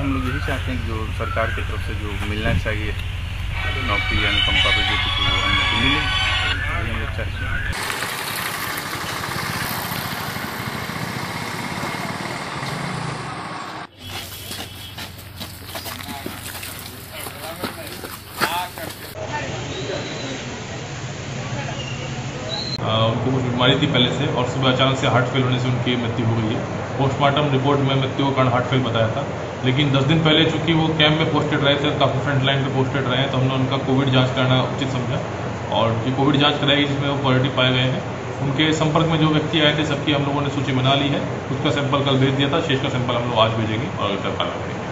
हम लोग यही चाहते हैं कि जो सरकार की तरफ़ से जो मिलना चाहिए, नौकरी अनुकंपा पर जो कुछ हम मिले। हम लोग चाहते हैं। उनको बीमारी थी पहले से और सुबह अचानक से हार्ट फेल होने से उनकी मृत्यु हो गई है। पोस्टमार्टम रिपोर्ट में मृत्यु का कारण हार्ट फेल बताया था। लेकिन 10 दिन पहले चूँकि वो कैंप में पोस्टेड रहे थे, काफ़ी फ्रंट लाइन पे पोस्टेड रहे हैं तो हमने उनका कोविड जाँच कराना उचित समझा। और जो कोविड जाँच कराई, जिसमें वो पॉजिटिव पाए गए हैं, उनके संपर्क में जो व्यक्ति आए थे, सबकी हम लोगों ने सूची बना ली है। उसका सैंपल कल भेज दिया था, शेष का सैंपल हम लोग आज भेजेंगे और कल करेंगे।